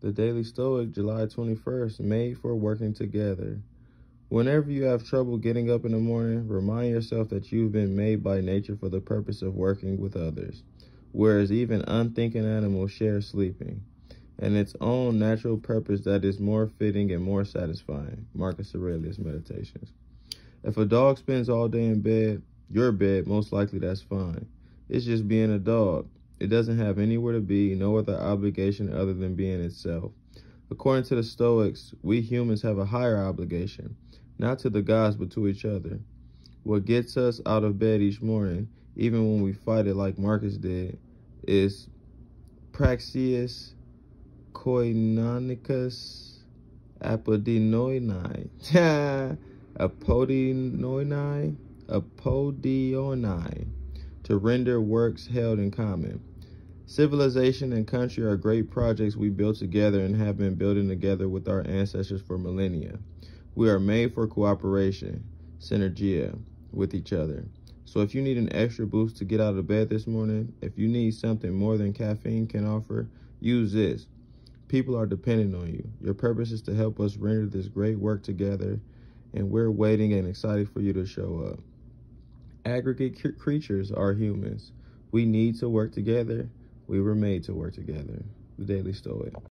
The Daily Stoic, July 21st, made for working together. Whenever you have trouble getting up in the morning, remind yourself that you've been made by nature for the purpose of working with others, whereas even unthinking animals share sleeping, and its own natural purpose that is more fitting and more satisfying. Marcus Aurelius Meditations. If a dog spends all day in bed, your bed, most likely that's fine. It's just being a dog. It doesn't have anywhere to be, no other obligation other than being itself. According to the Stoics, we humans have a higher obligation, not to the gods, but to each other. What gets us out of bed each morning, even when we fight it like Marcus did, is praxeus koinonicus apodinoinai. apodinoinai, apodionai, to render works held in common. Civilization and country are great projects we built together and have been building together with our ancestors for millennia. We are made for cooperation, synergia, with each other. So if you need an extra boost to get out of bed this morning, if you need something more than caffeine can offer, use this. People are dependent on you. Your purpose is to help us render this great work together, and we're waiting and excited for you to show up. Aggregate creatures are humans. We need to work together we were made to work together. The Daily Stoic.